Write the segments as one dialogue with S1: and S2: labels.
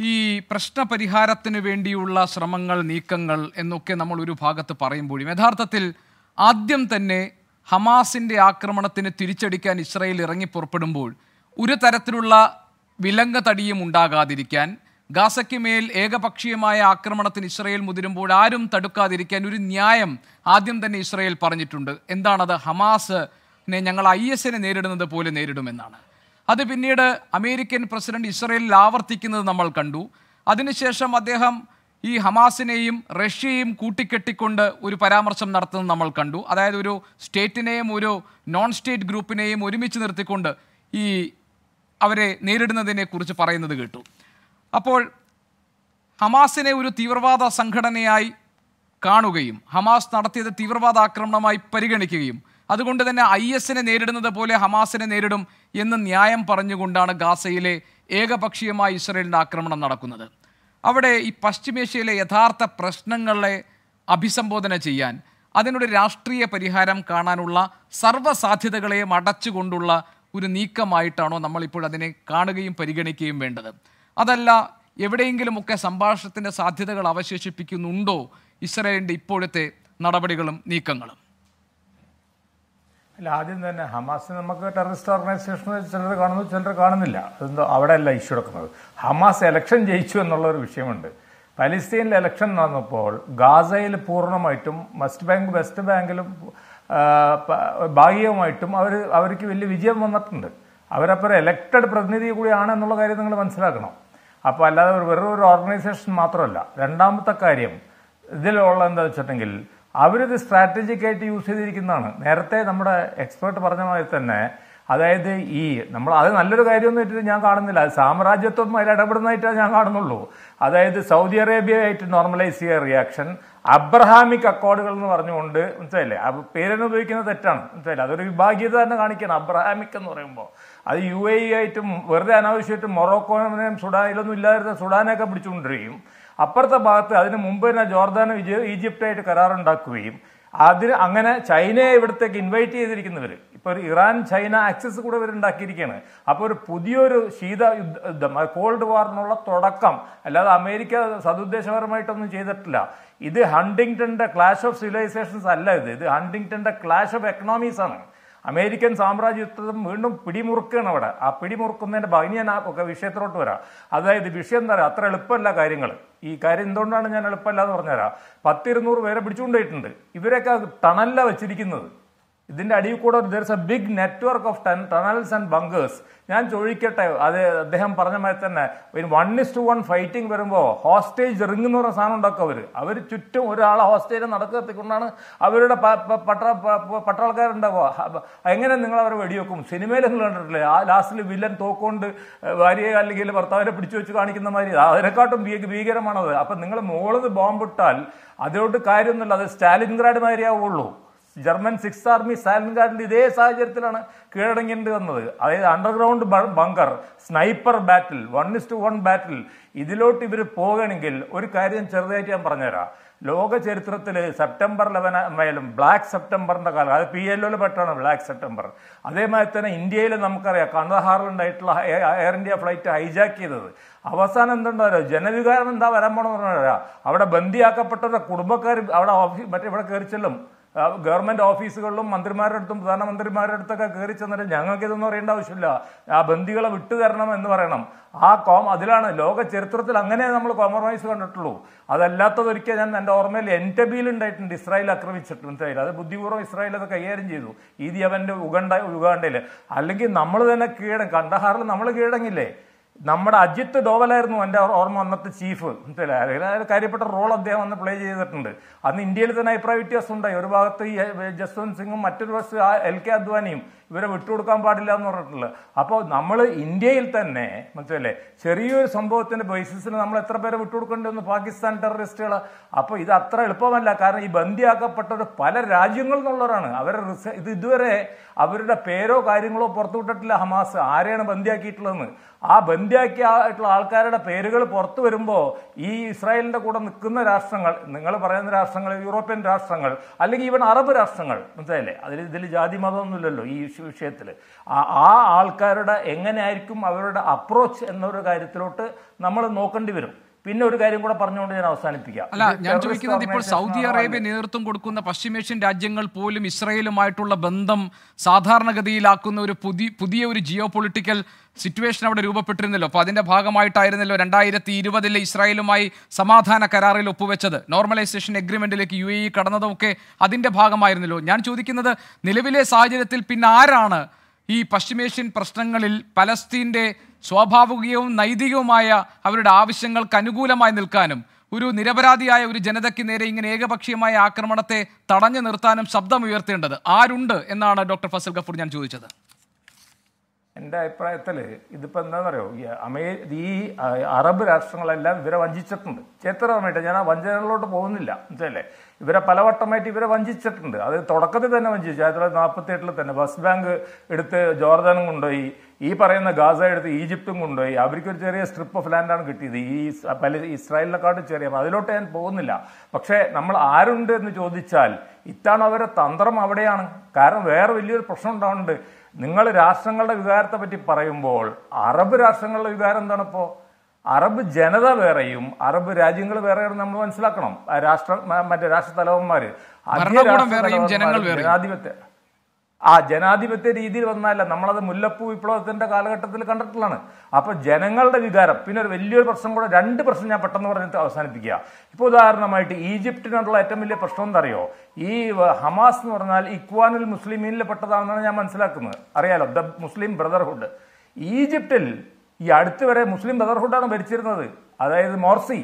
S1: ഈ പ്രശ്നപരിഹാരത്തിന് വേണ്ടിയുള്ള ശ്രമങ്ങൾ നീക്കങ്ങൾ എന്നൊക്കെ നമ്മൾ ഒരു ഭാഗത്ത് പറയുമ്പോഴും യഥാർത്ഥത്തിൽ ആദ്യം തന്നെ ഹമാസിന്റെ ആക്രമണത്തിന് തിരിച്ചടിക്കാൻ ഇസ്രയേൽ ഇറങ്ങി പുറപ്പെടുമ്പോൾ ഒരു തരത്തിലുള്ള വിലങ്ങ തടിയും ഉണ്ടാകാതിരിക്കാൻ ഗാസയ്ക്ക് മേൽ ഏകപക്ഷീയമായ ആക്രമണത്തിന് ഇസ്രയേൽ മുതിരുമ്പോൾ ആരും തടുക്കാതിരിക്കാൻ ഒരു ന്യായം ആദ്യം തന്നെ ഇസ്രയേൽ പറഞ്ഞിട്ടുണ്ട്. എന്താണത്? ഹമാസിനെ ഞങ്ങൾ ഐ എസിനെ നേരിടുന്നത് പോലെ നേരിടുമെന്നാണ്. അത് പിന്നീട് അമേരിക്കൻ പ്രസിഡന്റ് ഇസ്രയേലിൽ ആവർത്തിക്കുന്നത് നമ്മൾ കണ്ടു. അതിനുശേഷം അദ്ദേഹം ഈ ഹമാസിനെയും റഷ്യയും കൂട്ടിക്കെട്ടിക്കൊണ്ട് ഒരു പരാമർശം നടത്തുന്നത് നമ്മൾ കണ്ടു. അതായത് ഒരു സ്റ്റേറ്റിനെയും ഒരു നോൺ സ്റ്റേറ്റ് ഗ്രൂപ്പിനെയും ഒരുമിച്ച് നിർത്തിക്കൊണ്ട് ഈ അവരെ നേരിടുന്നതിനെ കുറിച്ച് പറയുന്നത് കേട്ടു. അപ്പോൾ ഹമാസിനെ ഒരു തീവ്രവാദ സംഘടനയായി കാണുകയും ഹമാസ് നടത്തിയത് തീവ്രവാദ ആക്രമണമായി പരിഗണിക്കുകയും അതുകൊണ്ട് തന്നെ ഐ എസിനെ നേരിടുന്നത് പോലെ ഹമാസിനെ നേരിടും എന്ന് ന്യായം പറഞ്ഞുകൊണ്ടാണ് ഗാസയിലെ ഏകപക്ഷീയമായ ഇസ്രയേലിന്റെ ആക്രമണം നടക്കുന്നത്. അവിടെ ഈ പശ്ചിമേഷ്യയിലെ യഥാർത്ഥ പ്രശ്നങ്ങളെ അഭിസംബോധന ചെയ്യാൻ അതിനൊരു രാഷ്ട്രീയ പരിഹാരം കാണാനുള്ള സർവസാധ്യതകളെയും അടച്ചുകൊണ്ടുള്ള ഒരു നീക്കമായിട്ടാണോ നമ്മളിപ്പോൾ അതിനെ കാണുകയും പരിഗണിക്കുകയും വേണ്ടത്. അതല്ല എവിടെയെങ്കിലുമൊക്കെ സംഭാഷണത്തിന്റെ സാധ്യതകൾ അവശേഷിപ്പിക്കുന്നുണ്ടോ ഇസ്രയേലിന്റെ ഇപ്പോഴത്തെ നടപടികളും നീക്കങ്ങളും?
S2: അല്ല ആദ്യം തന്നെ ഹമാസ് നമുക്ക് ടെററിസ്റ്റ് ഓർഗനൈസേഷൻ ചിലർ കാണുന്നു ചിലർ കാണുന്നില്ല. അതെന്തോ അവിടെയല്ല ഇഷ്യൂ എടുക്കുന്നത്. ഹമാസ് എലക്ഷൻ ജയിച്ചു എന്നുള്ള ഒരു വിഷയമുണ്ട്. പലസ്തീനിൽ എലക്ഷൻ നടന്നപ്പോൾ ഗാസയിൽ പൂർണമായിട്ടും വെസ്റ്റ് ബാങ്ക് വെസ്റ്റ് ബാങ്കിലും ഭാഗികമായിട്ടും അവർ അവർക്ക് വലിയ വിജയം വന്നിട്ടുണ്ട്. അവരപ്പോൾ എലക്റ്റഡ് പ്രതിനിധി കൂടിയാണ് എന്നുള്ള കാര്യം നിങ്ങൾ മനസ്സിലാക്കണം. അപ്പോൾ അല്ലാതെ വെറും ഒരു ഓർഗനൈസേഷൻ മാത്രമല്ല രണ്ടാമത്തെ കാര്യം ഇതിലുള്ള എന്താ വെച്ചിട്ടുണ്ടെങ്കിൽ അവരിത് സ്ട്രാറ്റജിക്കായിട്ട് യൂസ് ചെയ്തിരിക്കുന്നതാണ്. നേരത്തെ നമ്മുടെ എക്സ്പേർട്ട് പറഞ്ഞ മാതിരി തന്നെ അതായത് ഈ നമ്മൾ അത് നല്ലൊരു കാര്യമൊന്നും ഇട്ടിട്ട് ഞാൻ കാണുന്നില്ല. അത് സാമ്രാജ്യത്വം അതിൽ ഇടപെടുന്നതായിട്ടേ ഞാൻ കാണുന്നുള്ളൂ. അതായത് സൗദി അറേബ്യ ആയിട്ട് നോർമലൈസ് ചെയ്യുക റിയാക്ഷൻ അബ്രഹാമിക് അക്കോർഡുകൾ എന്ന് പറഞ്ഞുകൊണ്ട് മനസ്സിലായില്ലേ? ആ പേരെന്ന് ഉപയോഗിക്കുന്നത് തെറ്റാണ്. മനസ്സിലായില്ലേ? അതൊരു വിഭാഗീയത തന്നെ കാണിക്കണം. അബ്രഹാമിക് എന്ന് പറയുമ്പോൾ അത് യു എ ഇ ആയിട്ടും വെറുതെ അനാവശ്യമായിട്ടും മൊറോക്കോനെയും സുഡാനിലൊന്നും ഇല്ലാതിരുന്ന സുഡാനൊക്കെ പിടിച്ചുകൊണ്ടിരിക്കും. അപ്പുറത്തെ ഭാഗത്ത് അതിന് മുമ്പ് തന്നെ ജോർദാനും ഈജി- ഈജിപ്റ്റായിട്ട് കരാറുണ്ടാക്കുകയും അതിന് അങ്ങനെ ചൈനയെ ഇവിടത്തേക്ക് ഇൻവൈറ്റ് ചെയ്തിരിക്കുന്നവർ ഇപ്പോൾ ഒരു ഇറാൻ ചൈന ആക്സസ് കൂടെ ഇവർ ഉണ്ടാക്കിയിരിക്കുകയാണ്. അപ്പോൾ ഒരു പുതിയൊരു ശീത യുദ്ധം കോൾഡ് വാറിനുള്ള തുടക്കം. അല്ലാതെ അമേരിക്ക സതുദ്ദേശപരമായിട്ടൊന്നും ചെയ്തിട്ടില്ല. ഇത് ഹണ്ടിങ്ടന്റെ ക്ലാഷ് ഓഫ് സിവിലൈസേഷൻസ് അല്ല ഇത്. ഇത് ഹണ്ടിങ്ടന്റെ ക്ലാഷ് ഓഫ് എക്കണോമീസ് ആണ്. അമേരിക്കൻ സാമ്രാജ്യത്വം വീണ്ടും പിടിമുറുക്കുകയാണ് അവിടെ. ആ പിടിമുറുക്കുന്നതിന്റെ ഭംഗി ഞാൻ ഒക്കെ വിഷയത്തിലോട്ട് വരാം. അതായത് വിഷയം എന്താ അത്ര എളുപ്പമല്ല കാര്യങ്ങൾ ഈ കാര്യം എന്തുകൊണ്ടാണ് ഞാൻ എളുപ്പമല്ല എന്ന് പറഞ്ഞുതരാം. പത്തിരുന്നൂറ് പേരെ പിടിച്ചുകൊണ്ടിട്ടുണ്ട് ഇവരൊക്കെ തണല്ല വെച്ചിരിക്കുന്നത്. ഇതിന്റെ അടിയിൽ കൂടെ there's a big network of tunnels and bunkers ഞാൻ ചോദിക്കട്ടെ അത് അദ്ദേഹം പറഞ്ഞ മാതിരി തന്നെ one is to one fighting വരുമ്പോൾ ഹോസ്റ്റേജ് റിംഗ് എന്ന് പറഞ്ഞ സാധനം ഉണ്ടാക്കും അവർ അവർ ചുറ്റും ഒരാളെ ഹോസ്റ്റേജ് നടക്കെത്തിക്കൊണ്ടാണ് അവരുടെ പട്ട പട്ടാൾക്കാരുണ്ടാവുക എങ്ങനെ നിങ്ങൾ അവരെ വെടിവെക്കും? സിനിമയിൽ നിങ്ങൾ കണ്ടിട്ടില്ലേ? ആ ലാസ്റ്റിൽ വില്ലൻ തോക്കൊണ്ട് ഭാര്യയെ അല്ലെങ്കിൽ ഭർത്താവിനെ പിടിച്ചു വെച്ച് കാണിക്കുന്ന മാതിരി. അതിനെക്കാട്ടും ഭീകരമാണത്. അപ്പം നിങ്ങൾ മോളത് ബോംബിട്ടാൽ അതിലോട്ട് കാര്യമൊന്നുമില്ല. അത് സ്റ്റാലിൻഗ്രാഡ് മാതിരിയാവുള്ളൂ. ജർമ്മൻ സിക്സ് ആർമി സ്റ്റാലിൻഗ്രാഡിന്റെ ഇതേ സാഹചര്യത്തിലാണ് കീഴടങ്ങേണ്ടി വന്നത്. അതായത് underground bunker sniper battle one to one battle ഇതിലോട്ട് ഇവർ പോകണമെങ്കിൽ ഒരു കാര്യം ചെറുതായിട്ട് ഞാൻ പറഞ്ഞുതരാം. ലോക ചരിത്രത്തിൽ സെപ്റ്റംബർ ലെവനായാലും ബ്ലാക്ക് സെപ്റ്റംബറിന്റെ കാലം അത് പി എൽ ഒയിൽ പെട്ടാണ് ബ്ലാക്ക് സെപ്റ്റംബർ അതേമാതിരി തന്നെ ഇന്ത്യയിൽ നമുക്കറിയാം കണ്ടഹാറിലുണ്ടായിട്ടുള്ള എയർ ഇന്ത്യ ഫ്ലൈറ്റ് ഹൈജാക്ക് ചെയ്തത്. അവസാനം എന്തുണ്ടോ ജനവികാരം എന്താ വരാൻ പോണെന്ന് പറഞ്ഞാൽ അവിടെ ബന്ദിയാക്കപ്പെട്ടവരുടെ കുടുംബക്കാർ അവിടെ മറ്റേ ഇവിടെ കയറി ചെല്ലും. ആ, ഗവൺമെന്റ് ഓഫീസുകളിലും മന്ത്രിമാരുടെ അടുത്തും പ്രധാനമന്ത്രിമാരുടെ അടുത്തൊക്കെ കയറി ചെന്നിട്ട് ഞങ്ങൾക്ക് ഇതൊന്നും അറിയേണ്ട ആവശ്യമില്ല. ആ ബന്ദികളെ വിട്ടുതരണം എന്ന് പറയണം. ആ കോം അതിലാണ് ലോക ചരിത്രത്തിൽ അങ്ങനെ നമ്മൾ കോംപ്രമൈസ് കണ്ടിട്ടുള്ളൂ. അതല്ലാത്തതൊരിക്കൽ ഞാൻ എന്റെ ഓർമ്മയിൽ എന്റബിയിൽ ഉണ്ടായിട്ടുണ്ട്. ഇസ്രായേൽ ആക്രമിച്ചിട്ടുണ്ട്. അത് ബുദ്ധിപൂർവം ഇസ്രായേൽ അത് കൈകാര്യം ചെയ്തു. ഈദി അവന്റെ ഉഗണ്ട ഉഗാണ്ടയിൽ. അല്ലെങ്കിൽ നമ്മൾ തന്നെ കീഴടങ്ങി. കണ്ടഹാറിൽ നമ്മൾ കീഴടങ്ങില്ലേ നമ്മുടെ അജിത്ത് ഡോവലായിരുന്നു എന്റെ ഓർമ്മ അന്നത്തെ ചീഫ് മനസ്സിലായി? കാര്യപ്പെട്ട റോൾ അദ്ദേഹം അന്ന് പ്ലേ ചെയ്തിട്ടുണ്ട്. അന്ന് ഇന്ത്യയിൽ തന്നെ അഭിപ്രായ വ്യത്യാസം ഉണ്ടായി ഒരു ഭാഗത്ത് ഈ ജസ്വന്ത് സിംഗും മറ്റൊരു വശത്ത് എൽ കെ അദ്വാനിയും ഇവരെ വിട്ടുകൊടുക്കാൻ പാടില്ല എന്ന് പറഞ്ഞിട്ടുള്ളത്. അപ്പോൾ നമ്മൾ ഇന്ത്യയിൽ തന്നെ മനസ്സിലല്ലേ ചെറിയൊരു സംഭവത്തിന്റെ ബേസിസിന് നമ്മൾ എത്ര പേരെ വിട്ടുകൊടുക്കേണ്ടതെന്ന് പാകിസ്ഥാൻ ടെററിസ്റ്റുകൾ അപ്പോൾ ഇത് അത്ര എളുപ്പമല്ല. കാരണം ഈ ബന്ദിയാക്കപ്പെട്ടവർ പല രാജ്യങ്ങളിൽ നിന്നുള്ളവരാണ്. അവരെ ഇത് ഇതുവരെ അവരുടെ പേരോ കാര്യങ്ങളോ പുറത്തുവിട്ടിട്ടില്ല ഹമാസ്. ആരെയാണ് ബന്ദിയാക്കിയിട്ടുള്ളതെന്ന്. ആ ബന്ദിയാക്കിയിട്ടുള്ള ആൾക്കാരുടെ പേരുകൾ പുറത്തു വരുമ്പോൾ ഈ ഇസ്രായേലിന്റെ കൂടെ നിൽക്കുന്ന രാഷ്ട്രങ്ങൾ നിങ്ങൾ പറയുന്ന രാഷ്ട്രങ്ങൾ യൂറോപ്യൻ രാഷ്ട്രങ്ങൾ അല്ലെങ്കിൽ ഈവൻ അറബ് രാഷ്ട്രങ്ങൾ മനസ്സിലായില്ലേ? അതിൽ ഇതിൽ ജാതി മതമൊന്നുമില്ലല്ലോ. ഈ വിഷയത്തിൽ ആ- ആ ആൾക്കാരുടെ എങ്ങനെയായിരിക്കും അവരുടെ അപ്രോച്ച് എന്നൊരു കാര്യത്തിലോട്ട് നമ്മൾ നോക്കേണ്ടി വരും. പിന്നെ ഒരു കാര്യം കൂടെ പറഞ്ഞുകൊണ്ട് ഞാൻ അവസാനിപ്പിക്കാം.
S1: അല്ല ഞാൻ ചോദിക്കുന്നത് ഇപ്പോൾ സൗദി അറേബ്യ നേതൃത്വം കൊടുക്കുന്ന പശ്ചിമേഷ്യൻ രാജ്യങ്ങൾ പോലും ഇസ്രയേലുമായിട്ടുള്ള ബന്ധം സാധാരണഗതിയിലാക്കുന്ന ഒരു പുതിയ പുതിയ ഒരു ജിയോ പൊളിറ്റിക്കൽ സിറ്റുവേഷൻ അവിടെ രൂപപ്പെട്ടിരുന്നല്ലോ. അപ്പോൾ അതിന്റെ ഭാഗമായിട്ടായിരുന്നല്ലോ രണ്ടായിരത്തി ഇരുപതിലെ ഇസ്രായേലുമായി സമാധാന കരാറിൽ ഒപ്പുവെച്ചത്. നോർമലൈസേഷൻ എഗ്രിമെന്റിലേക്ക് യു എ ഇ കടന്നതൊക്കെ അതിന്റെ ഭാഗമായിരുന്നല്ലോ. ഞാൻ ചോദിക്കുന്നത് നിലവിലെ സാഹചര്യത്തിൽ പിന്നെ ആരാണ് ഈ പശ്ചിമേഷ്യൻ പ്രശ്നങ്ങളിൽ പലസ്തീന്റെ സ്വാഭാവികവും നൈതികവുമായ അവരുടെ ആവശ്യങ്ങൾക്ക് അനുകൂലമായി നിൽക്കാനും ഒരു നിരപരാധിയായ ഒരു ജനതയ്ക്ക് നേരെ ഇങ്ങനെ ഏകപക്ഷീയമായ ആക്രമണത്തെ തടഞ്ഞു നിർത്താനും ശബ്ദമുയർത്തേണ്ടത് ആരുണ്ട് എന്നാണ് ഡോക്ടർ ഫസൽ ഗഫൂർ ഞാൻ ചോദിച്ചത്.
S2: എന്റെ അഭിപ്രായത്തിൽ ഇതിപ്പോൾ എന്താണെന്നറിയോ? അമേ ഈ അറബ് രാഷ്ട്രങ്ങളെല്ലാം ഇവരെ വഞ്ചിച്ചിട്ടുണ്ട്. ചേത്തരമായിട്ട് ഞാൻ ആ വഞ്ചനകളിലോട്ട് പോകുന്നില്ല. മനസ്സിലല്ലേ ഇവരെ പലവട്ടമായിട്ട് ഇവരെ വഞ്ചിച്ചിട്ടുണ്ട്. അത് തുടക്കത്തിൽ തന്നെ വഞ്ചിച്ചു. ആയിരത്തി തൊള്ളായിരത്തി നാൽപ്പത്തി എട്ടിൽ തന്നെ വെസ്റ്റ് ബാങ്ക് എടുത്ത് ജോർദാനും കൊണ്ടുപോയി. ഈ പറയുന്ന ഗാസ എടുത്ത് ഈജിപ്തും കൊണ്ടുപോയി. അവർക്ക് ഒരു ചെറിയ സ്ട്രിപ്പ് ഓഫ് ലാൻഡാണ് കിട്ടിയത്. ഈ പല ഇസ്രായേലിനെക്കാട്ടും ചെറിയ. അതിലോട്ട് ഞാൻ പോകുന്നില്ല. പക്ഷേ നമ്മൾ ആരുണ്ട് എന്ന് ചോദിച്ചാൽ ഇത്താണ് അവരെ തന്ത്രം അവിടെയാണ്. കാരണം വേറെ വലിയൊരു പ്രശ്നം ഉണ്ടാവുന്നുണ്ട്. നിങ്ങൾ രാഷ്ട്രങ്ങളുടെ വികാരത്തെ പറ്റി പറയുമ്പോൾ അറബ് രാഷ്ട്രങ്ങളുടെ വികാരം എന്താണ് ഇപ്പോ അറബ് ജനത വേറെയും അറബ് രാജ്യങ്ങൾ വേറെയും നമ്മൾ മനസ്സിലാക്കണം. രാഷ്ട്ര മറ്റേ രാഷ്ട്ര തലവന്മാര്. ജനാധിപത്യ ആ ജനാധിപത്യ രീതിയിൽ വന്നാലല്ല നമ്മളത് മുല്ലപ്പൂ വിപ്ലവത്തിന്റെ കാലഘട്ടത്തിൽ കണ്ടിട്ടുള്ളതാണ്. അപ്പൊ ജനങ്ങളുടെ വികാരം പിന്നെ ഒരു വലിയൊരു പ്രശ്നം കൂടെ രണ്ട് പ്രശ്നം ഞാൻ പെട്ടെന്ന് പറഞ്ഞിട്ട് അവസാനിപ്പിക്കുക. ഇപ്പൊ ഉദാഹരണമായിട്ട് ഈജിപ്തിനുള്ള ഏറ്റവും വലിയ പ്രശ്നം എന്താ അറിയോ ഈ ഹമാസ് എന്ന് പറഞ്ഞാൽ ഇക്വാനുൽ മുസ്ലിമീനിൽ പെട്ടതാണെന്നാണ് ഞാൻ മനസ്സിലാക്കുന്നത്. അറിയാലോ ദ മുസ്ലിം ബ്രദർഹുഡ്. ഈജിപ്തിൽ ഈ അടുത്ത് വരെ മുസ്ലിം ബ്രദർഹുഡാണ് ഭരിച്ചിരുന്നത്. അതായത് മോർസി.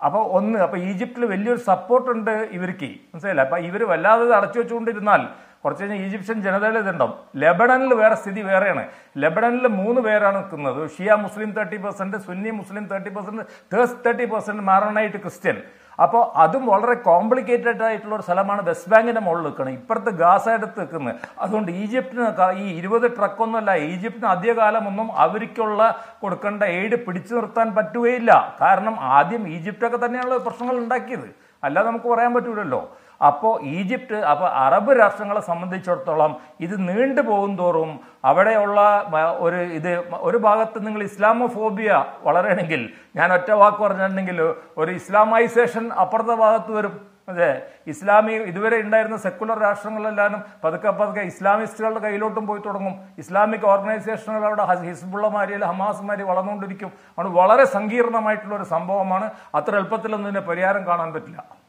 S2: അപ്പോൾ ഒന്ന് അപ്പോൾ ഈജിപ്തിൽ വലിയൊരു സപ്പോർട്ട് ഉണ്ട് ഇവർക്ക്. മനസ്സിലായില്ല? അപ്പോൾ ഇവർ വല്ലാതെ അടച്ചു വെച്ചുകൊണ്ടിരുന്നാൽ കുറച്ച് കഴിഞ്ഞാൽ ഈജിപ്ഷ്യൻ ജനതയുടെ ഇതുണ്ടാവും. ലെബണനിൽ വേറെ സ്ഥിതി വേറെയാണ്. ലെബണനിൽ മൂന്ന് പേരാണ് നിൽക്കുന്നത്. Shia Muslim thirty percent Sunni Muslim thirty percent thirst thirty percent മാറണായിട്ട് ക്രിസ്ത്യൻ. അപ്പോൾ അതും വളരെ കോംപ്ലിക്കേറ്റഡ് ആയിട്ടുള്ള ഒരു സ്ഥലമാണ് വെസ്റ്റ് ബാങ്കിന്റെ മുകളിൽ നിൽക്കുന്നത് ഇപ്പുറത്ത് ഗാസ എടുത്ത് നിൽക്കുന്നത് അതുകൊണ്ട് ഈജിപ്തിന് ഈ ഇരുപത് ട്രക്കൊന്നുമല്ല ഈജിപ്തിന് ആദ്യകാലമൊന്നും അവർക്കുള്ള കൊടുക്കേണ്ട എയ്ഡ് പിടിച്ചു നിർത്താൻ പറ്റുകയില്ല. കാരണം ആദ്യം ഈജിപ്റ്റൊക്കെ തന്നെയാണ് പ്രശ്നങ്ങൾ ഉണ്ടാക്കിയത്. അല്ലാതെ നമുക്ക് പറയാൻ പറ്റൂലല്ലോ. അപ്പോൾ ഈജിപ്റ്റ് അപ്പോൾ അറബ് രാഷ്ട്രങ്ങളെ സംബന്ധിച്ചിടത്തോളം ഇത് നീണ്ടു പോകും തോറും അവിടെയുള്ള ഒരു ഇത് ഒരു ഭാഗത്ത് നിങ്ങൾ ഇസ്ലാമോഫോബിയ വളരണമെങ്കിൽ ഞാൻ ഒറ്റ വാക്ക് പറഞ്ഞിട്ടുണ്ടെങ്കിൽ ഒരു ഇസ്ലാമൈസേഷൻ അപ്പുറത്തെ ഭാഗത്ത് വരും. അതെ ഇസ്ലാമി ഇതുവരെ ഉണ്ടായിരുന്ന സെക്കുലർ രാഷ്ട്രങ്ങളെല്ലാവരും പതുക്കെ പതുക്കെ ഇസ്ലാമിസ്റ്റുകളുടെ കയ്യിലോട്ടും പോയി തുടങ്ങും. ഇസ്ലാമിക് ഓർഗനൈസേഷനുകൾ അവിടെ ഹസ്- ഹിസ്ബുള്ളമാരി അല്ലെങ്കിൽ ഹമാസുമാരി വളർന്നുകൊണ്ടിരിക്കും. അതുകൊണ്ട് വളരെ സങ്കീർണമായിട്ടുള്ള ഒരു സംഭവമാണ്. അത്ര എളുപ്പത്തിലൊന്നും ഇതിന് പരിഹാരം കാണാൻ പറ്റില്ല.